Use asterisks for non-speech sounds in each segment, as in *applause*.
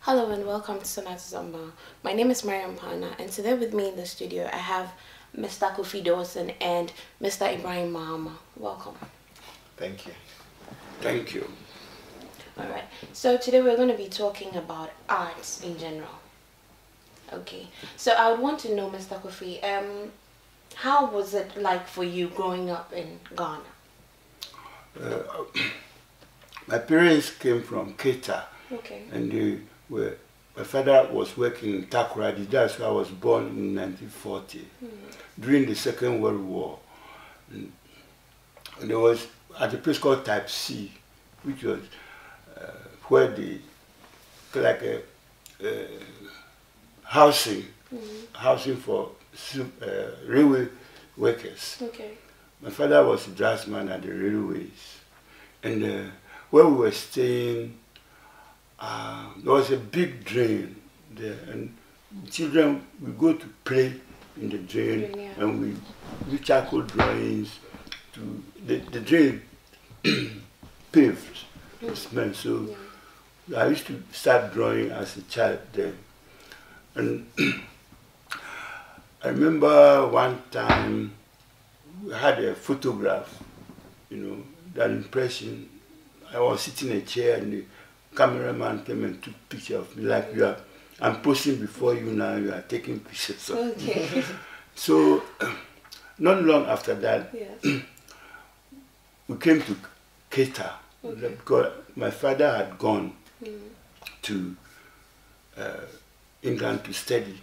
Hello and welcome to Sanatu Zambang. My name is Mariam Pana and today with me in the studio I have Mr. Kofi Dawson and Mr. Ibrahim Mahama. Welcome. Thank you. Thank you. Alright, so today we're going to be talking about arts in general. Okay, so I would want to know, Mr. Kofi, um, how was it like for you growing up in Ghana? *coughs* My parents came from Keta, Okay. and they were, my father was working in Takoradi. That's where I was born in 1940, during the Second World War. And, there was at a place called Type C, which was uh, where the like a, uh, housing, housing for uh, railway workers. Okay. My father was a draftsman at the railways. And uh, where we were staying, uh, there was a big drain there. And children, we go to play in the drain Yeah. and we do charcoal drawings. To the, the drain *clears throat* paved, the cement. So I used to start drawing as a child then. And *clears throat* I remember one time we had a photograph, you know, that impression. I was sitting in a chair and the cameraman came and took picture of me like you are, I'm posing before you now, you are taking pictures of me. Okay. *laughs* So *clears throat* not long after that, *clears throat* yes. we came to Keta because my father had gone to uh, England to study.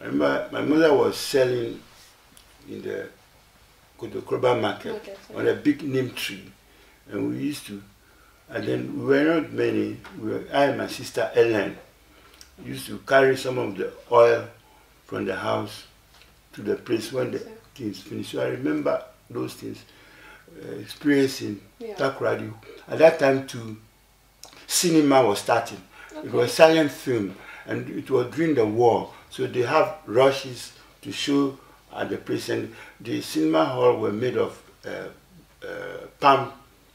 I remember my mother was selling in the Kodokroba market Market, on a big neem tree, and we used to, and then we were not many. We were, I and my sister Ellen used to carry some of the oil from the house to the place when the things finished. So I remember those things, uh, experiencing Yeah. radio At that time too, cinema was starting. It was silent film, and it was during the war. So they have rushes to show at the place, and the cinema hall were made of uh, uh, palm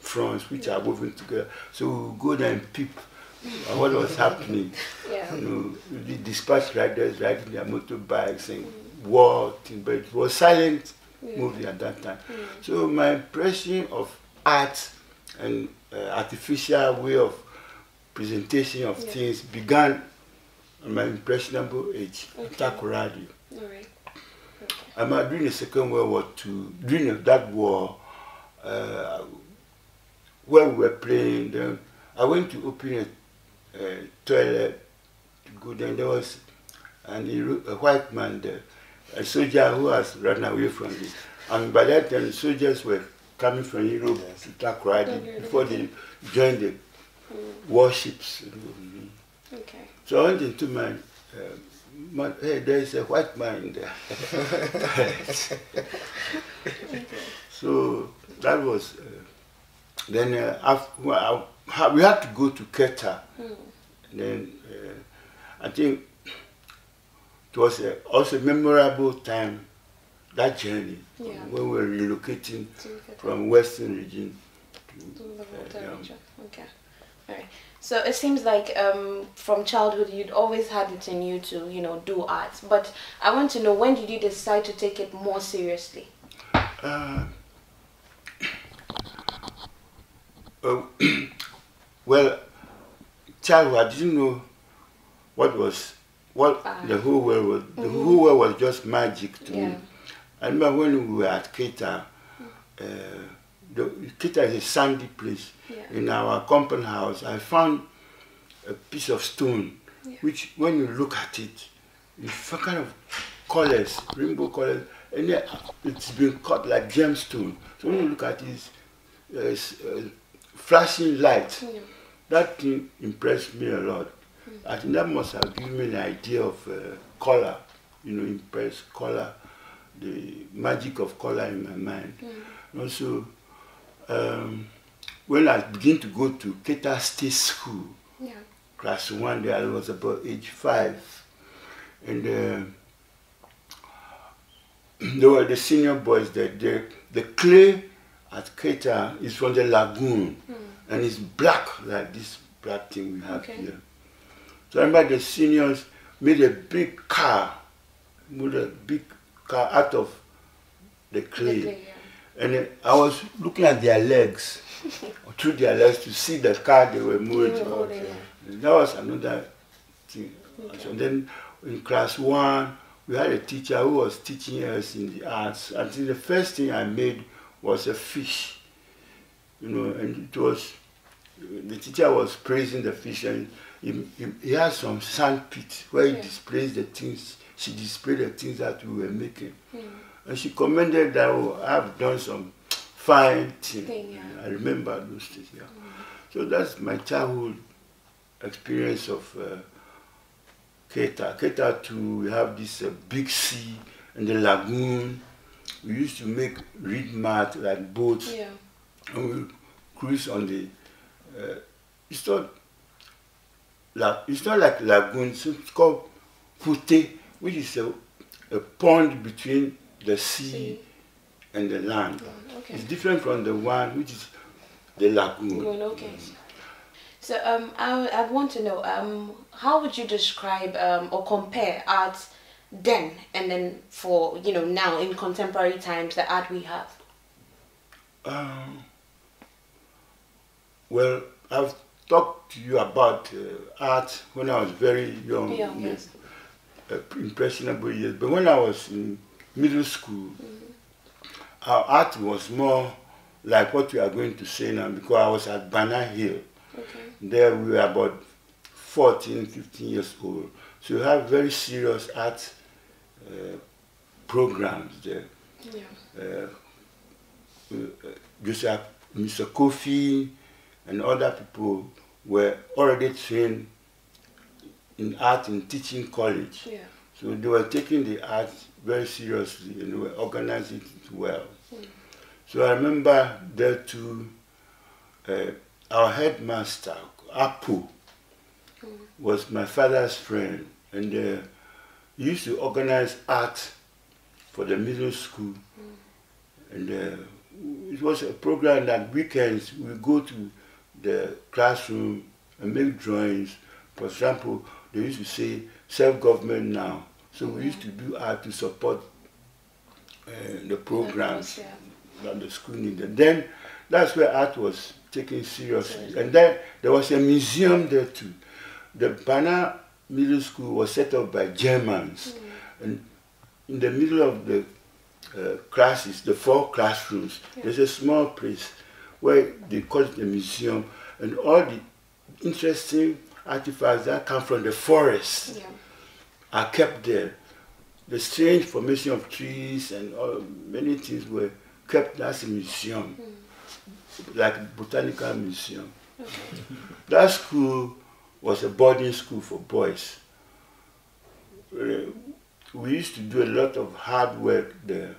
fronds, which are woven together. So we would go there and peep what was happening. Yeah. You know, the dispatch riders riding their motorbikes and war thing, but it was silent movie at that time. So my impression of art and uh, artificial way of presentation of Yeah. things began at my impressionable age, Okay. Takoradi. Alright. I'm uh, during the Second World War II, during that war, uh, where we were playing, I went to open a, a toilet to go there. There was and a, a white man there, a soldier who has run away from it. And by that time, soldiers were coming from Europe to Takoradi Okay. before they joined the warships. Okay. So I went into my, uh, my hey, there's a white man in there. *laughs* *laughs* so that was, uh, then uh, af- well, I, we had to go to Keta. Then uh, I think it was a, also a memorable time, that journey, Yeah. when we were relocating from Western region To the uh, region. Okay. Alright. So it seems like um, from childhood you'd always had it in you to, you know, do arts. But I want to know when did you decide to take it more seriously? Uh, uh, *clears throat* well, childhood, I didn't know what was what Ah. the whole world was. The whole world was just magic to Yeah. me. I remember when we were at Keta. Uh, the, Keta is a sandy place. Yeah. In our compound house, I found a piece of stone, Yeah. which when you look at it, it's a kind of colors, rainbow colors, and it's been cut like gemstone. So when you look at it, it's, uh, flashing light. Yeah. That thing impressed me a lot. I think that must have given me an idea of uh, color, you know, impress color, the magic of color in my mind. And also, um, when I begin to go to Keta State School, Yeah. class one there, I was about age five. And uh, *clears throat* they were the senior boys that the clay at Keta is from the lagoon and it's black like this black thing we have Okay. here. So I remember the seniors made a big car, made a big car out of the clay. Okay, yeah. And I was looking at their legs, *laughs* through their legs to see the car they were moving. That was another thing. So then in class one, we had a teacher who was teaching us in the arts. And the first thing I made was a fish, you know, and it was, the teacher was praising the fish and he, he, he had some sand pit where he Yeah. displays the things, she displayed the things that we were making. And she commended that oh, I've done some fine thing. Thing, yeah. I remember those things, yeah. So that's my childhood experience of uh, Keta. Keta too, we have this uh, big sea and the lagoon. We used to make reed mat like boats Yeah. and we cruise on the. Uh, it's not. La, it's not like lagoon. so It's called Pute, which is a, a pond between the sea See. and the land. Okay. It's different from the one which is the lagoon. Okay. So um, I I want to know um, how would you describe um, or compare art then and then for you know now in contemporary times the art we have. Um, well, I've talked to you about uh, art when I was very young, Yeah, yes. uh, impressionable years. But when I was in middle school, our art was more like what we are going to say now because I was at Bana Hill. Okay. There we were about 14, 15 years old. So you have very serious art uh, programs there. Yeah. Uh, uh, Joseph, Mr. Kofi, and other people were already trained in art in teaching college. Yeah. So they were taking the art very seriously and they were organizing it well. So I remember there too, uh, our headmaster, Apu, was my father's friend and uh, used to organize art for the middle school. And uh, it was a program that weekends we go to the classroom and make drawings. For example, they used to say self-government now. So we used to do art to support uh, the programs Yeah. that the school needed. Then that's where art was taken seriously. And then there was a museum there too. The Bana Middle School was set up by Germans. And in the middle of the uh, classes, the four classrooms, there's a small place where they call it a museum. And all the interesting artifacts that come from the forest Yeah. are kept there. The strange formation of trees and all, many things were kept as a museum, like botanical museum. That school was a boarding school for boys. We used to do a lot of hard work there,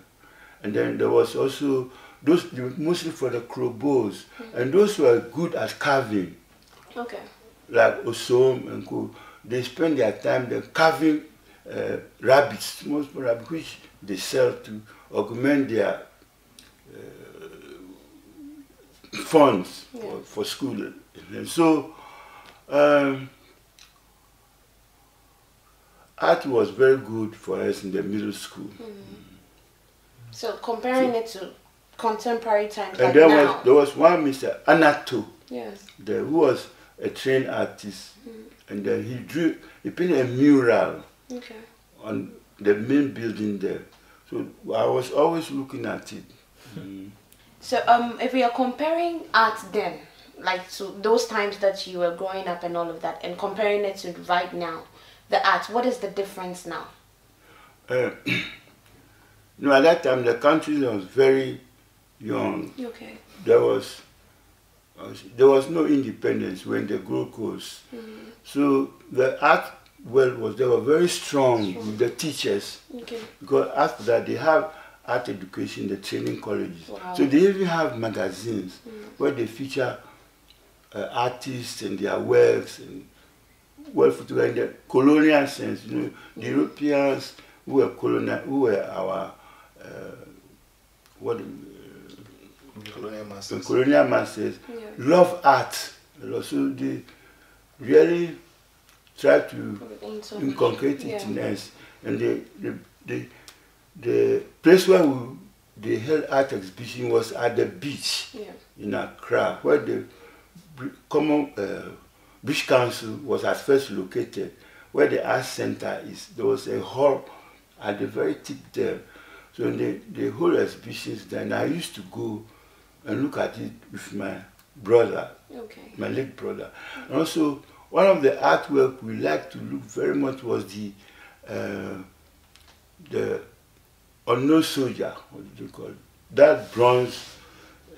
and then there was also those mostly for the Krobos, and those were good at carving Okay. like Osom and Co, they spend their time there carving uh, rabbits, small rabbits, which they sell to augment their uh, funds Yeah. for, for school. And so, um, art was very good for us in the middle school. So comparing it to contemporary times And like there now. was there was one Mr. Anato. yes. there who was a trained artist and then he drew he painted a mural Okay. on the main building there so i was always looking at it So um, if we are comparing art then, like to those times that you were growing up and all of that, and comparing it to right now, the art, what is the difference now? uh, *clears throat* know at that time the country was very young Okay. there was uh, there was no independence when the Gold Coast. So the art world was they were very strong with the teachers Okay. because after that they have art education, the training colleges. Wow. So they even have magazines where they feature uh, artists and their works and well photographed in the colonial sense. You know, the Europeans who were colonial, who were our uh, what Colonial the masters. colonial masters Yeah. love art. Also they really try to so inculcate it in us. And the, the, the, the place where we, they held art exhibition was at the beach Yeah. in Accra, where the Common uh, Council was at first located, where the art center is. There was a hall at the very tip there. So the, they hold exhibitions there, and I used to go and look at it with my brother, Okay. my late brother. And also, one of the artwork we liked to look very much was the uh, the unknown soldier. What do you call it? That bronze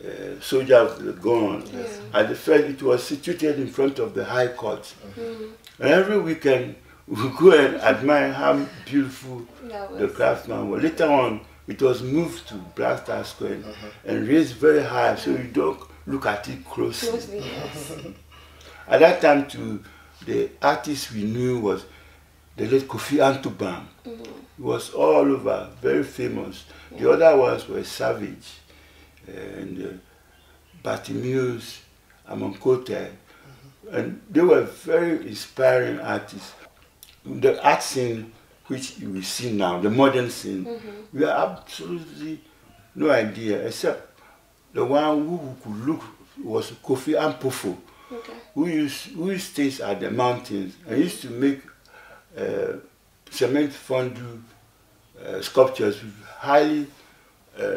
uh, soldier with the gun. Yes. At the first, it was situated in front of the High Court. Mm. And every weekend, *laughs* we go and admire how beautiful the was. craftsman was. Later on, it was moved to Black Star Square and, and raised very high, so you don't look at it closely. Closely, yes. *laughs* At that time, too, the artist we knew was the late Kofi Antubam. He was all over, very famous. The other ones were Savage and uh, Bartimeus, Amon Kotei, and they were very inspiring artists. The art scene, which we see now, the modern scene, we have absolutely no idea, except the one who could look was Kofi Ampofo Okay. who used who stays at the mountains and used to make uh, cement fondue uh, sculptures with highly uh,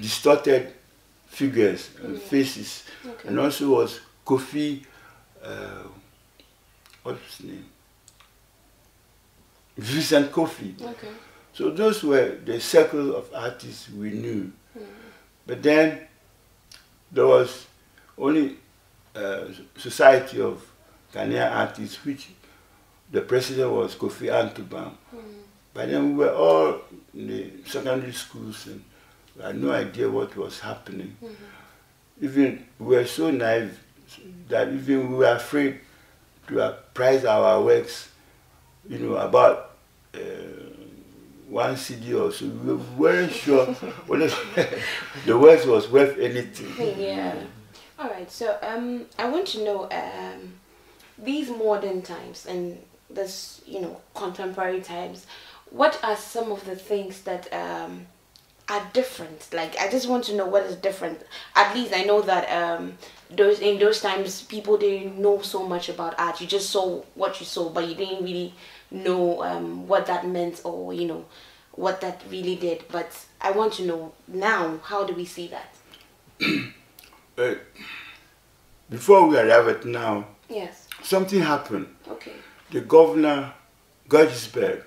distorted figures and faces, Okay. and also was Kofi. Uh, what's his name? Vincent Kofi. Okay. So those were the circle of artists we knew. But then there was only uh, Society of Ghanaian Artists, which the president was Kofi Antubam. By then we were all in the secondary schools and we had no idea what was happening. Even we were so naive that even we were afraid to price our works, you know, about uh, one CD or so. We weren't sure *laughs* whether *laughs* the works was worth anything. *laughs* Yeah. All right. So um, I want to know um, these modern times and this you know contemporary times. What are some of the things that um, are different? Like I just want to know what is different. At least I know that um, those in those times people didn't know so much about art. You just saw what you saw, but you didn't really know um, what that meant or you know what that really did. But I want to know now. How do we see that? *clears throat* Uh, before we arrive at now, Yes. something happened. Okay. The governor, Guggisberg,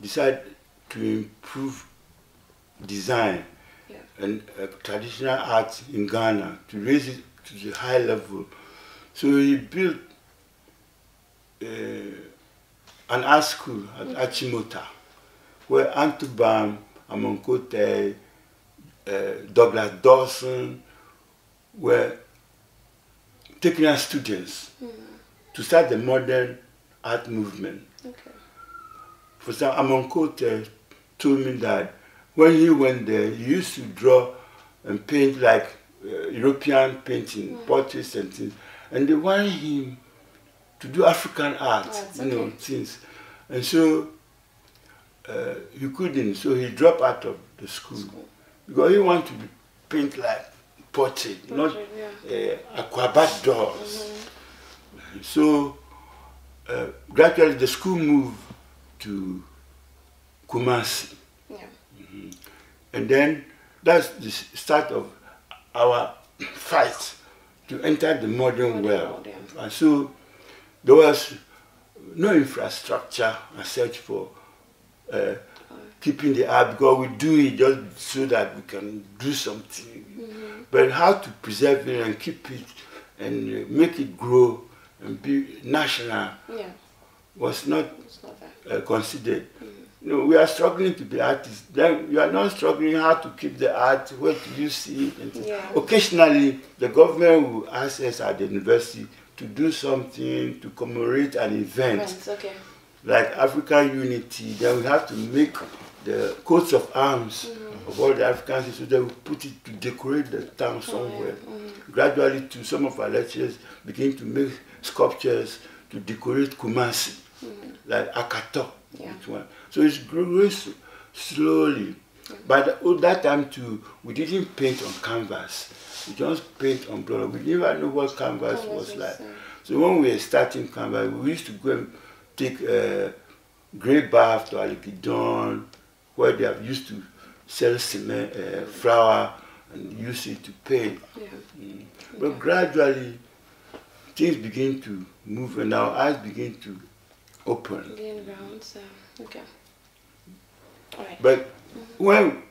decided to improve design Yeah. and uh, traditional arts in Ghana to raise it to the high level. So he built uh, an art school at Achimota, where Antubam, Amon Kotei, uh, Douglas Dawson were taking as students to start the modern art movement. Okay. For some, Amon Kotei told me that when he went there, he used to draw and paint like uh, European painting, portraits and things. And they wanted him to do African art, Arts, you know, okay. things. And so uh, he couldn't, so he dropped out of the school. Because he wanted to be- paint like portrait, not Portrait, uh, akuaba dolls. So uh, gradually the school moved to Kumasi. And then that's the start of our fight to enter the modern world. And so there was no infrastructure as such for uh, keeping the art because we do it just so that we can do something. But how to preserve it and keep it and uh, make it grow and be national Yeah. was not not uh, considered. You know, we are struggling to be artists. Then you are not struggling how to keep the art, where do you see it? And. Yeah. Occasionally, the government will ask us at the university to do something to commemorate an event okay. like African unity, then we have to make the coats of arms Mm-hmm. of all the Africans, so they we put it to decorate the town somewhere. Mm-hmm. Gradually, to some of our lecturers begin to make sculptures to decorate Kumasi, like Akato. Mm-hmm. Yeah. which one. So it's growing slowly. But oh, that time too, we didn't paint on canvas. We just paint on blood. We never knew what canvas, was like. uh, So when we were starting canvas, we used to go and take a grey bath to Alikidon, where they have used to sell cement, uh, flour, and use it to paint. Yeah. But gradually, things begin to move, and our eyes begin to open. So okay. But when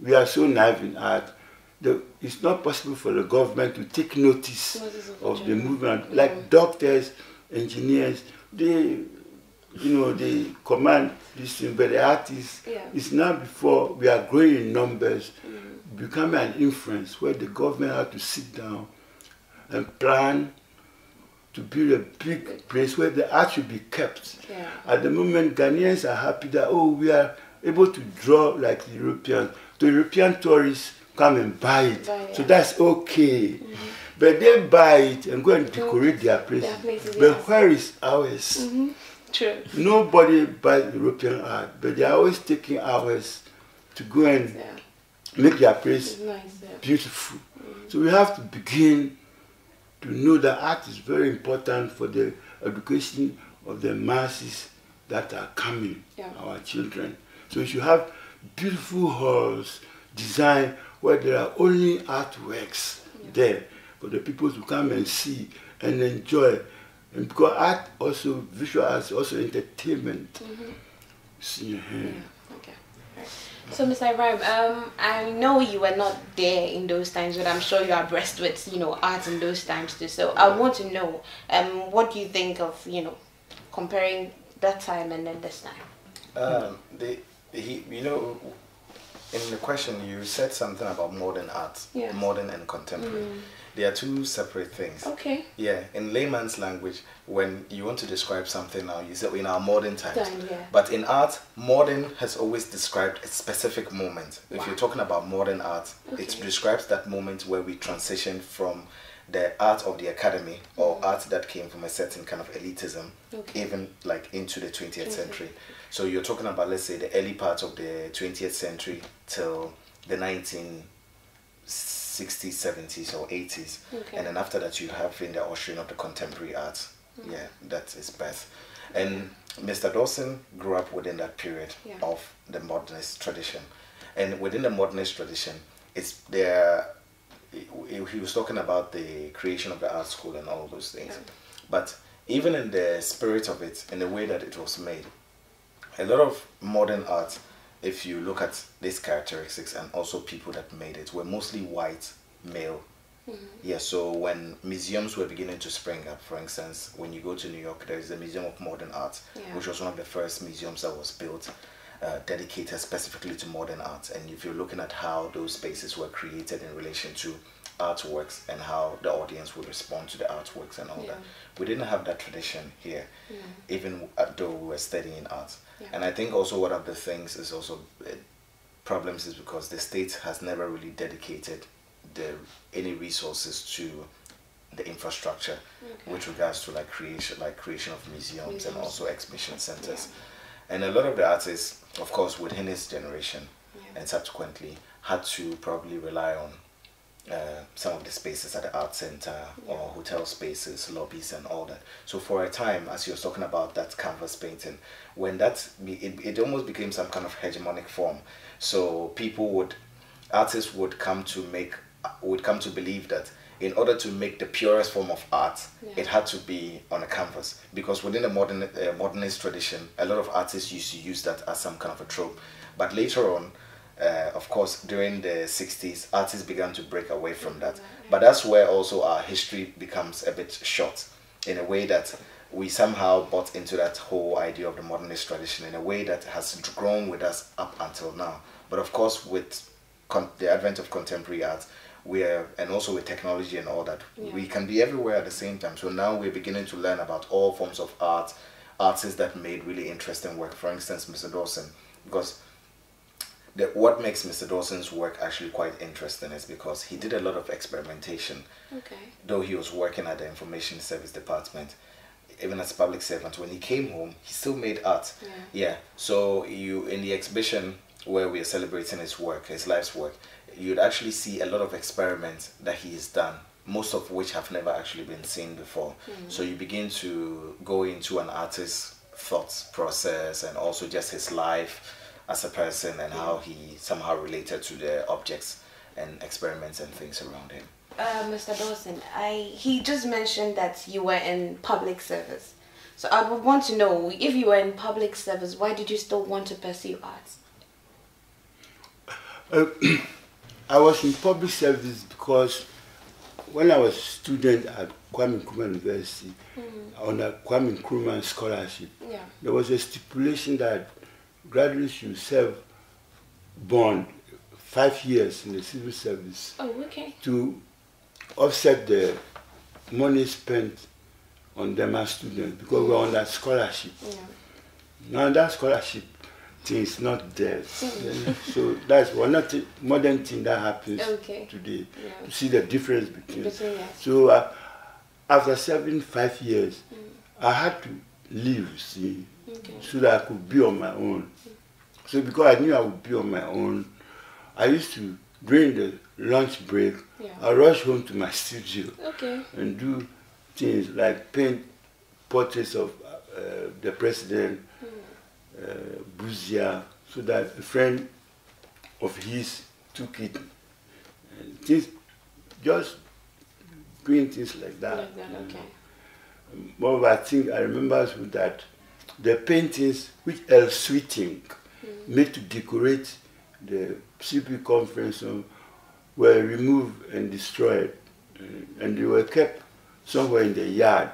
we are so naive in art, the, it's not possible for the government to take notice of the movement. Like mm-hmm. doctors, engineers, they, you know, they command this thing, but the artists, Yeah. it's now before we are growing in numbers, mm-hmm. becoming an influence where the government has to sit down and plan to build a big place where the art should be kept. Yeah. At the moment, Ghanaians are happy that, oh, we are able to draw like the Europeans. The European tourists come and buy it. Buy it, So that's okay. But they buy it and go and decorate their places. Their places, but yes. where is ours? Mm-hmm. True. Nobody buys European art, but they are always taking ours to go and Yeah. make their place nice. Yeah. beautiful. So we have to begin to know that art is very important for the education of the masses that are coming, Yeah. our children. So we should have beautiful halls designed where there are only artworks there for the people to come and see and enjoy. And because art also, visual art is also entertainment. See, eh. Yeah. Okay. Alright. So, Mr. Ibrahim, um, I know you were not there in those times, but I'm sure you are abreast with, you know, art in those times too. So, I want to know, um, what do you think of, you know, comparing that time and then this time? Um, the, he, you know, in the question you said something about modern art, Yeah. modern and contemporary. Mm. They are two separate things. Okay. Yeah, in layman's language, when you want to describe something now, you say oh, in our modern times. Time, yeah. But in art, modern has always described a specific moment. If you're talking about modern art, it describes that moment where we transition from the art of the academy or mm. art that came from a certain kind of elitism. Okay. even like into the 20th 20th. century. So you're talking about, let's say, the early part of the 20th century till the 1960s, 70s, or 80s. Okay. And then after that, you have in the ushering of the contemporary art. Mm-hmm. Yeah, that is birth. And Mr. Dawson grew up within that period Yeah. of the modernist tradition. And within the modernist tradition, it's there. He he was talking about the creation of the art school and all those things. But even in the spirit of it, in the way that it was made, a lot of modern art, if you look at these characteristics and also people that made it, were mostly white, male. Yeah, so when museums were beginning to spring up, for instance, when you go to New York, there is the Museum of Modern Art, Yeah. which was one of the first museums that was built uh, dedicated specifically to modern art. And if you're looking at how those spaces were created in relation to artworks and how the audience would respond to the artworks and all that, we didn't have that tradition here, even uh, though we were studying art. Yeah. And I think also one of the things is also uh, problems is because the state has never really dedicated the any resources to the infrastructure Okay. with regards to like creation like creation of museums, and also exhibition centers and a lot of the artists of course within his generation Yeah. and subsequently had to probably rely on uh, some of the spaces at the art center or hotel spaces, lobbies, and all that. So for a time, as you were talking about that canvas painting, when that it, it almost became some kind of hegemonic form. So people would, artists would come to make, would come to believe that in order to make the purest form of art, Yeah. it had to be on a canvas because within the modern uh, modernist tradition, a lot of artists used to use that as some kind of a trope. But later on, uh, of course, during the 60s, artists began to break away from that. But that's where also our history becomes a bit short in a way that we somehow bought into that whole idea of the modernist tradition in a way that has grown with us up until now. But of course, with the advent of contemporary art, we are, and also with technology and all that, we can be everywhere at the same time. So now we're beginning to learn about all forms of art, artists that made really interesting work. For instance, Mr. Dawson, because the, what makes Mr. Dawson's work actually quite interesting is because he did a lot of experimentation Okay. though he was working at the information service department even as a public servant when he came home he still made art Yeah. yeah so you in the exhibition where we are celebrating his work his life's work you'd actually see a lot of experiments that he has done most of which have never actually been seen before hmm. so you begin to go into an artist's thoughts process and also just his life as a person and how he somehow related to the objects and experiments and things around him Uh, Mr. Dawson, I he just mentioned that you were in public service. So I would want to know if you were in public service, why did you still want to pursue arts? Uh, *clears throat* I was in public service because when I was a student at Kwame Nkrumah University on a Kwame Nkrumah scholarship, Yeah. there was a stipulation that graduates should serve bond five years in the civil service Oh, okay. to offset the money spent on them as students because we were on that scholarship. Yeah. Now that scholarship thing is not there. so that's one of the modern thing that happens Okay. today. Yeah. To see the difference between. Between, yes. So uh, after serving five years, I had to leave, see, Okay. so that I could be on my own. So because I knew I would be on my own, I used to during the lunch break, Yeah. I rush home to my studio Okay. and do things like paint portraits of uh, the president, uh, Busia, so that a friend of his took it. And things, just doing things like that. Like that, okay. But I think I remember that the paintings which El Sweeting made to decorate the CP conference room were removed and destroyed, uh, and they were kept somewhere in the yard.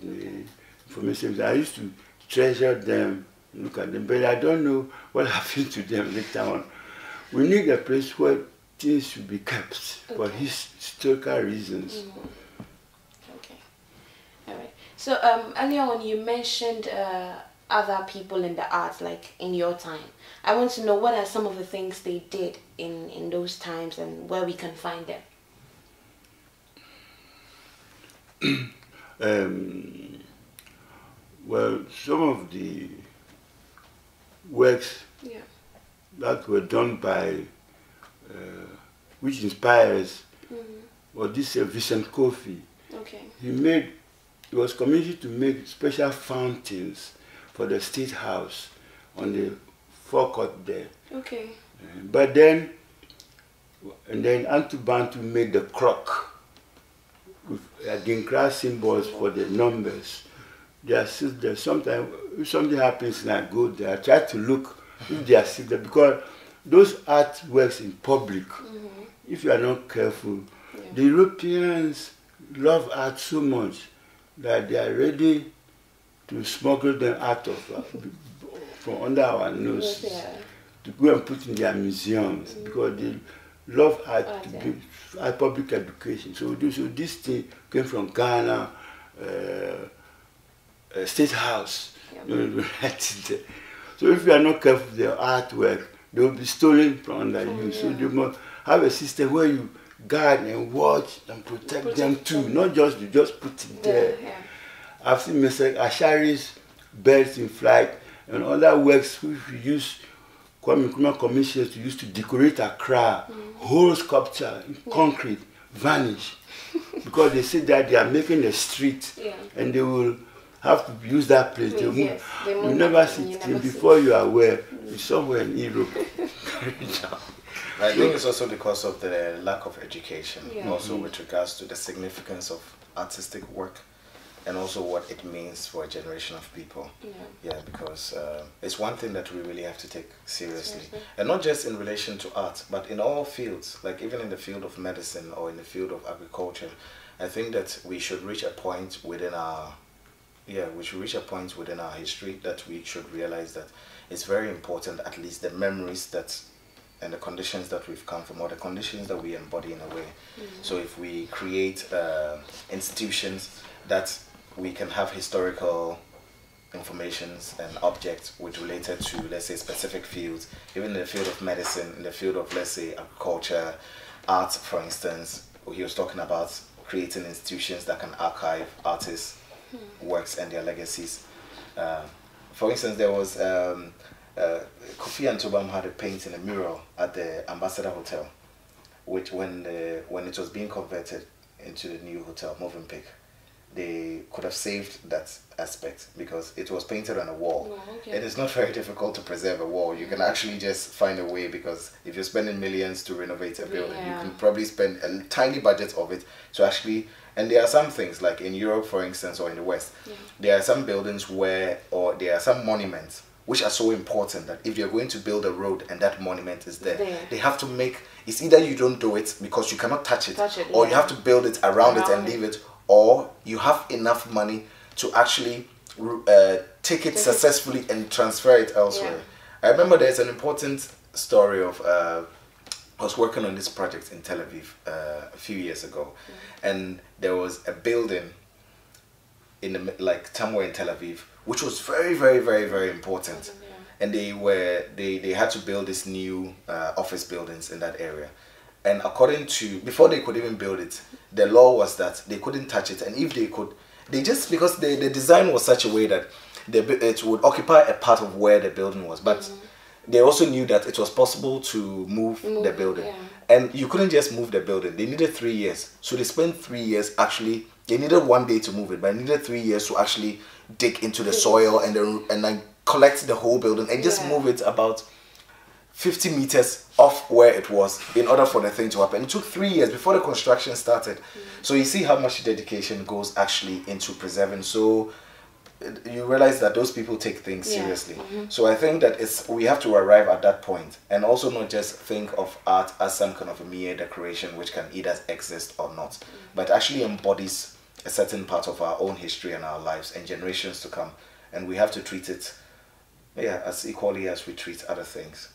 In the. I used to treasure them, look at them, but I don't know what *laughs* happened to them later on. We need a place where things should be kept for Okay. his historical reasons. Okay. All right. So um, earlier on, you mentioned uh, other people in the arts, like in your time. I want to know what are some of the things they did in in those times and where we can find them. *clears throat* Um, well, some of the works Yeah. that were done by, uh, which inspires, was this uh, Vincent Kofi. Okay. He made, he was commissioned to make special fountains for the State House on the forecourt there. Okay. Uh, But then, and then Antubantu made the clock with Adinkra symbols for the numbers. They are still there. Sometimes, if something happens and I go there, I try to look if they are still there because those artworks in public, if you are not careful, the Europeans love art so much that they are ready to smuggle them out of uh, from under our nose Yeah. to go and put in their museums because they love art Art, yeah. be art public education. So this, so this thing came from Ghana, uh, uh, State House. You know, *laughs* there. So if you are not careful with artwork, they will be stolen from under From- you. So yeah. you must have a system where you guard and watch and protect, Protect them too, them. not just you just put it there. Yeah. I've seen Mr. Ashari's Birds in Flight and other works which we use Kwame Nkrumah commissions to use to decorate Accra, mm. whole sculpture in concrete vanish *laughs* because they say that they are making a street Yeah. and they will have to use that place. They move. yes, they you never see it before you are aware. It's mm. somewhere in Europe. *laughs* I think it's also because of the lack of education, Yeah. also with regards to the significance of artistic work and also what it means for a generation of people. Yeah. Yeah, because uh, it's one thing that we really have to take seriously. Seriously. And not just in relation to art, but in all fields, like even in the field of medicine or in the field of agriculture. I think that we should reach a point within our yeah, we should reach a point within our history that we should realize that it's very important, at least the memories that and the conditions that we've come from, or the conditions that we embody in a way. So if we create uh, institutions that we can have historical informations and objects which related to let's say specific fields even in the field of medicine in the field of let's say agriculture art for instance he was talking about creating institutions that can archive artists works and their legacies. Uh, for instance there was um, uh, Kofi Antubam had a painting in a mural at the Ambassador Hotel which when the, when it was being converted into the new hotel Movenpick they could have saved that aspect because it was painted on a wall. Wow, okay. It is not very difficult to preserve a wall. You can actually just find a way because if you're spending millions to renovate a building, you can probably spend a tiny budget of it to actually. And there are some things like in Europe, for instance, or in the West, there are some buildings where, or there are some monuments which are so important that if you're going to build a road and that monument is there, There. they have to make. It's either you don't do it because you cannot touch it, Touch it, or you have to build it around, it and it. leave it, or you have enough money to actually uh, take it successfully and transfer it elsewhere. I remember there's an important story of uh, I was working on this project in Tel Aviv uh, a few years ago, and there was a building in the like somewhere in Tel Aviv, which was very, very, very, very important. And they were they they had to build these new uh, office buildings in that area. And according to before they could even build it, the law was that they couldn't touch it. And if they could, they just because the the design was such a way that the it would occupy a part of where the building was, but. They also knew that it was possible to move, Move the building, yeah. and you couldn't just move the building. They needed three years, so they spent three years actually. They needed one day to move it, but they needed three years to actually dig into the soil and then and then collect the whole building and just Yeah. move it about 50 meters off where it was in order for the thing to happen. It took three years before the construction started. Mm. So you see how much dedication goes actually into preserving. So you realize that those people take things Yeah. seriously. Mm-hmm. So I think that it's we have to arrive at that point and also not just think of art as some kind of a mere decoration which can either exist or not, mm. but actually embodies a certain part of our own history and our lives and generations to come. And we have to treat it yeah, as equally as we treat other things.